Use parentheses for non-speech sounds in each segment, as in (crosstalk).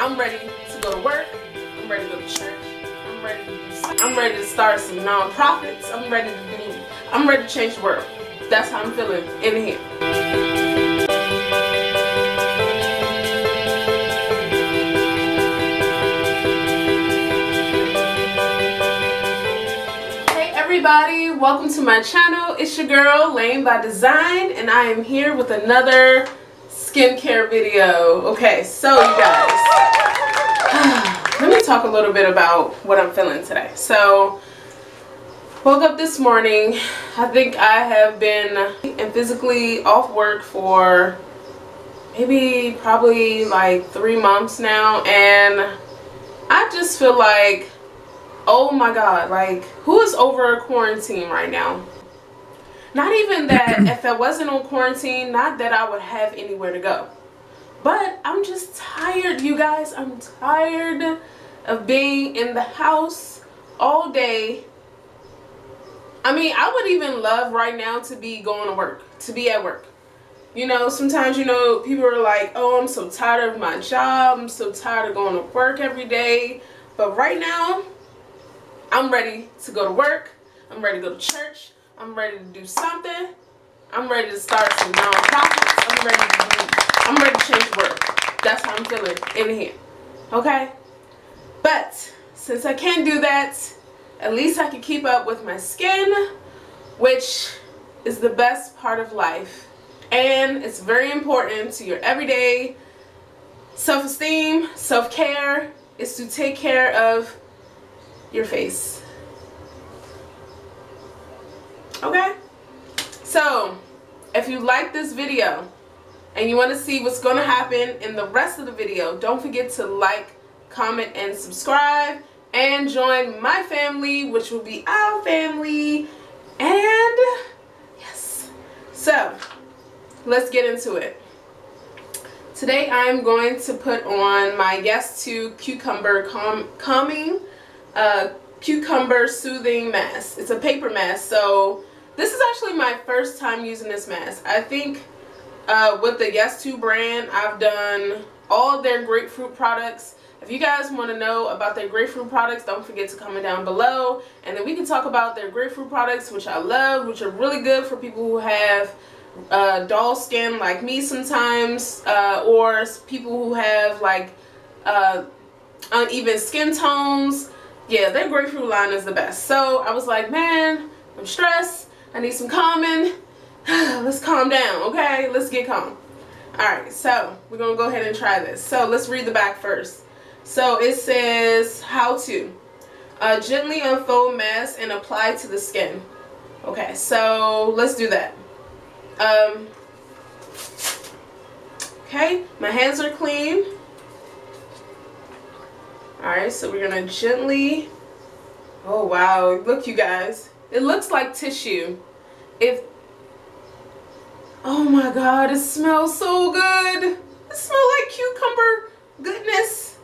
I'm ready to go to work. I'm ready to go to church. I'm ready to I'm ready to start some nonprofits. I'm ready to do I'm ready to change the world. That's how I'm feeling in here. Hey everybody, welcome to my channel. It's your girl Lane by Design and I am here with another skincare video. Okay, so you guys, (sighs) let me talk a little bit about what I'm feeling today. So, woke up this morning. I think I have been and physically off work for maybe probably like three months now and I just feel like oh my god like who is over a quarantine right now not even that (clears throat) if I wasn't on quarantine not that I would have anywhere to go. But I'm just tired you guys. I'm tired of being in the house all day. I mean I would even love right now to be going to work to be at work. You know sometimes you know people are like oh I'm so tired of my job. I'm so tired of going to work every day. But right now I'm ready to go to work. I'm ready to go to church. I'm ready to do something. I'm ready to start some nonprofits. I'm ready to I'm ready to change the world. That's how I'm feeling in here. Okay? But since I can't do that, at least I can keep up with my skin, which is the best part of life. And it's very important to your everyday self-esteem, self-care, is to take care of your face. Okay? So, if you like this video and you want to see what's going to happen in the rest of the video, don't forget to like, comment, and subscribe. And join my family, which will be our family. And, yes. So, let's get into it. Today I'm going to put on my Yes to Cucumber Calm Calming uh, cucumber soothing mask. It's a paper mask. So this is actually my first time using this mask. I think uh, with the Yes To brand, I've done all their grapefruit products. If you guys want to know about their grapefruit products, don't forget to comment down below. And then we can talk about their grapefruit products, which I love, which are really good for people who have uh, dull skin like me sometimes, uh, or people who have like uh, uneven skin tones yeah, their grapefruit line is the best. So I was like, man, I'm stressed. I need some calming. (sighs) let's calm down, okay? Let's get calm. Alright, so we're going to go ahead and try this. So let's read the back first. So it says, how to. Uh, gently unfold mask and apply to the skin. Okay, so let's do that. Um, okay, my hands are clean. Alright, so we're going to gently, oh wow, look you guys. It looks like tissue. If, oh my god, it smells so good. It smells like cucumber goodness.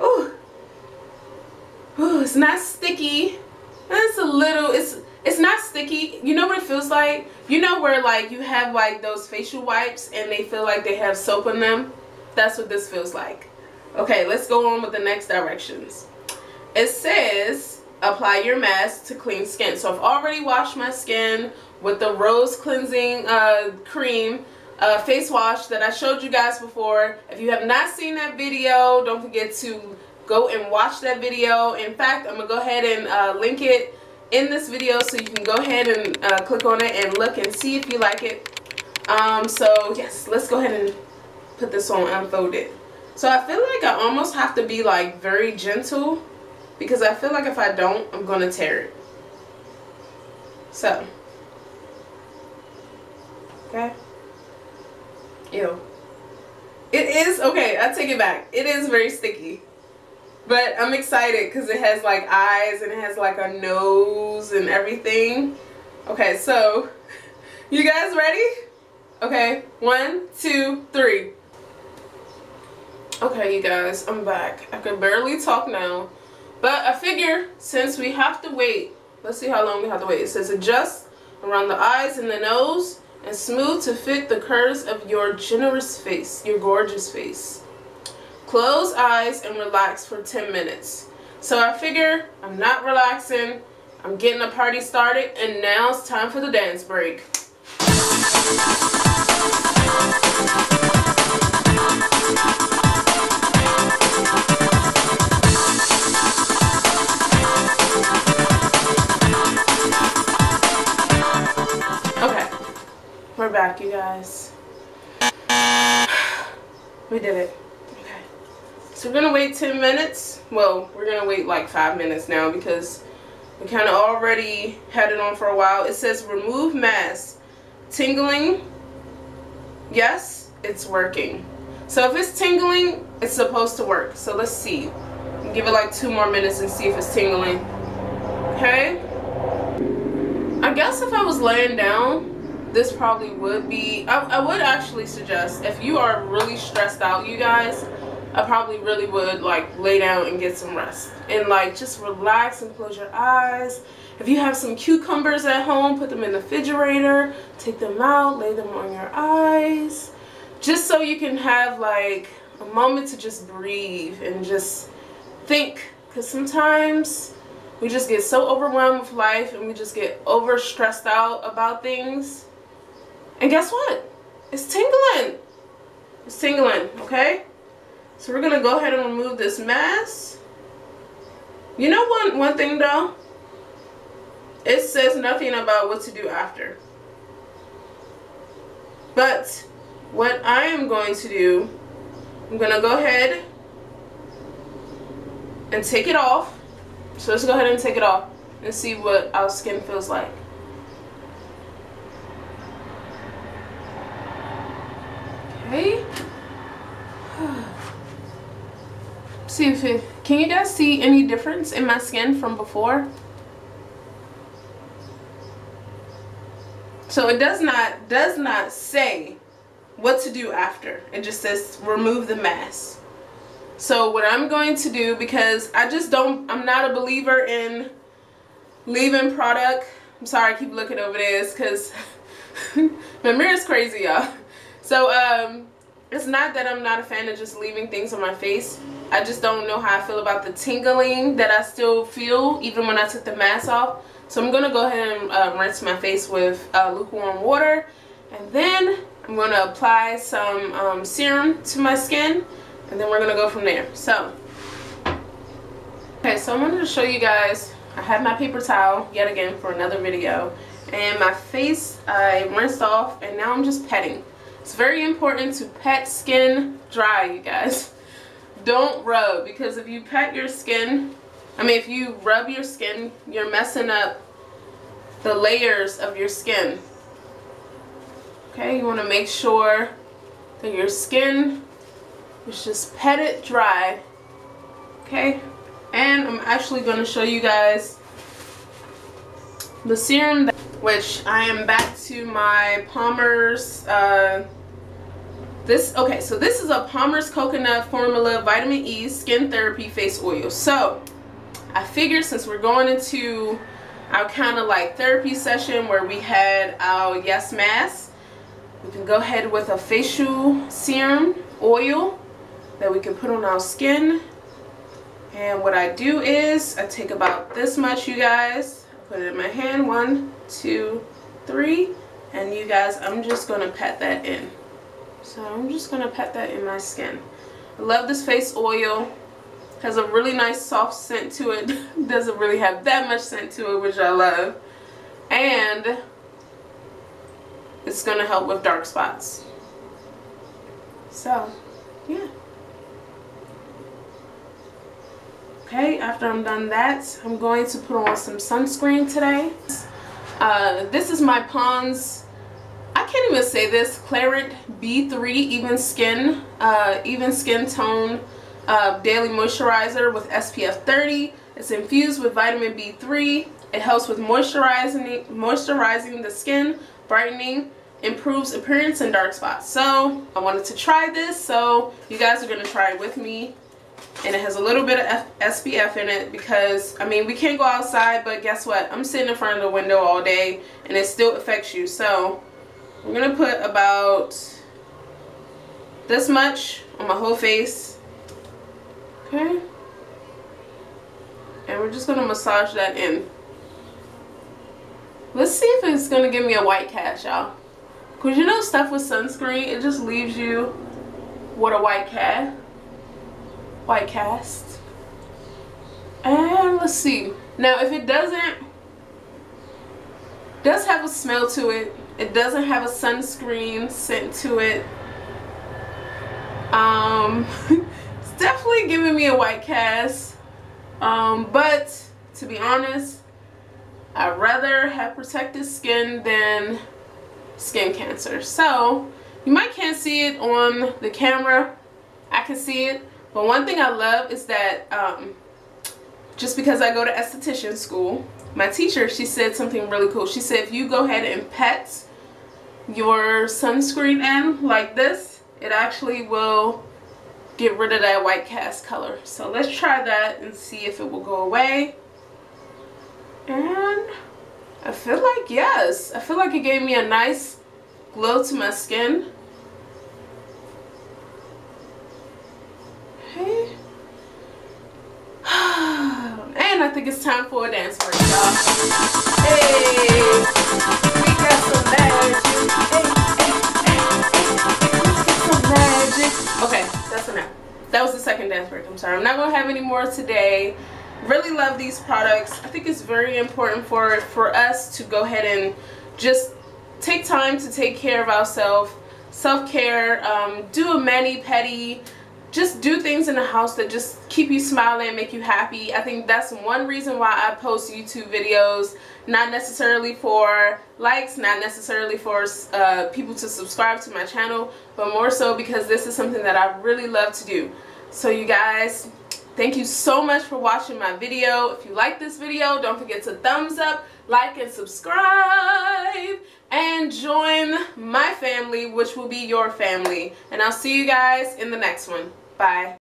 Oh, oh, it's not sticky. It's a little, it's, it's not sticky. You know what it feels like? You know where like you have like those facial wipes and they feel like they have soap in them? That's what this feels like. Okay, let's go on with the next directions. It says apply your mask to clean skin. So I've already washed my skin with the rose cleansing uh, cream uh, face wash that I showed you guys before. If you have not seen that video, don't forget to go and watch that video. In fact, I'm going to go ahead and uh, link it in this video so you can go ahead and uh, click on it and look and see if you like it. Um, so yes, let's go ahead and put this on unfold it. So I feel like I almost have to be like very gentle because I feel like if I don't, I'm going to tear it. So. Okay. Ew. It is, okay, I take it back. It is very sticky. But I'm excited because it has like eyes and it has like a nose and everything. Okay, so (laughs) you guys ready? Okay, one, two, three. Okay, you guys, I'm back. I can barely talk now. But I figure since we have to wait, let's see how long we have to wait. It says adjust around the eyes and the nose and smooth to fit the curves of your generous face, your gorgeous face. close eyes and relax for 10 minutes. So I figure I'm not relaxing, I'm getting the party started, and now it's time for the dance break. We're back, you guys. (sighs) We did it. Okay. So we're gonna wait 10 minutes. Well, we're gonna wait like five minutes now because we kind of already had it on for a while. It says remove mask. Tingling. Yes, it's working. So if it's tingling, it's supposed to work. So let's see. Give it like two more minutes and see if it's tingling. Okay. I guess if I was laying down, this probably would be I, I would actually suggest if you are really stressed out you guys I probably really would like lay down and get some rest. And like just relax and close your eyes. If you have some cucumbers at home put them in the refrigerator. Take them out lay them on your eyes. Just so you can have like a moment to just breathe and just think. Because sometimes we just get so overwhelmed with life and we just get over stressed out about things and guess what? It's tingling. It's tingling, okay? So we're gonna go ahead and remove this mask. You know one one thing though? It says nothing about what to do after. But what I am going to do, I'm gonna go ahead and take it off. So let's go ahead and take it off and see what our skin feels like. Okay. see if it, can you guys see any difference in my skin from before? So it does not, does not say what to do after. It just says remove the mask. So what I'm going to do, because I just don't, I'm not a believer in leaving product. I'm sorry, I keep looking over this because (laughs) my mirror is crazy, y'all. So um, it's not that I'm not a fan of just leaving things on my face. I just don't know how I feel about the tingling that I still feel even when I took the mask off. So I'm going to go ahead and uh, rinse my face with uh, lukewarm water. And then I'm going to apply some um, serum to my skin. And then we're going to go from there. So, okay, so I'm going to show you guys. I have my paper towel yet again for another video. And my face I rinsed off and now I'm just petting. It's very important to pet skin dry, you guys. Don't rub because if you pet your skin, I mean if you rub your skin, you're messing up the layers of your skin. Okay, you want to make sure that your skin is just pet it dry. Okay, and I'm actually going to show you guys the serum that, which I am back to my Palmer's uh, this, okay, so this is a Palmer's Coconut Formula Vitamin E Skin Therapy Face Oil. So, I figured since we're going into our kind of like therapy session where we had our Yes Mask, we can go ahead with a facial serum oil that we can put on our skin. And what I do is I take about this much, you guys. I put it in my hand. One, two, three. And you guys, I'm just going to pat that in. So I'm just going to pat that in my skin. I love this face oil. Has a really nice soft scent to it. (laughs) Doesn't really have that much scent to it, which I love. And it's going to help with dark spots. So, yeah. Okay, after I'm done that, I'm going to put on some sunscreen today. Uh, this is my Pond's can't even say this. Clarant B3 even skin uh, even skin tone uh, daily moisturizer with SPF 30 it's infused with vitamin B3 it helps with moisturizing moisturizing the skin brightening improves appearance and dark spots. So I wanted to try this so you guys are gonna try it with me. And it has a little bit of F SPF in it because I mean we can't go outside but guess what? I'm sitting in front of the window all day and it still affects you. So I'm going to put about this much on my whole face. Okay. And we're just going to massage that in. Let's see if it's going to give me a white cast, y'all. Because you know stuff with sunscreen, it just leaves you with a white cast. White cast. And let's see. Now if it doesn't, does have a smell to it. It doesn't have a sunscreen scent to it. Um, (laughs) it's definitely giving me a white cast. Um, but to be honest, I'd rather have protected skin than skin cancer. So you might can't see it on the camera. I can see it. But one thing I love is that um, just because I go to esthetician school, my teacher, she said something really cool. She said if you go ahead and pet your sunscreen in like this, it actually will get rid of that white cast color. So let's try that and see if it will go away. And I feel like yes. I feel like it gave me a nice glow to my skin. Okay. (sighs) and I think it's time for a dance break, y'all. That was the second dance break. I'm sorry. I'm not gonna have any more today. Really love these products. I think it's very important for for us to go ahead and just take time to take care of ourselves. Self-care um, do a mani pedi. Just do things in the house that just keep you smiling make you happy. I think that's one reason why i post youtube videos not necessarily for likes not necessarily for uh, people to subscribe to my channel but more so because this is something that i really love to do so you guys Thank you so much for watching my video. If you like this video, don't forget to thumbs up, like, and subscribe. And join my family, which will be your family. And I'll see you guys in the next one. Bye.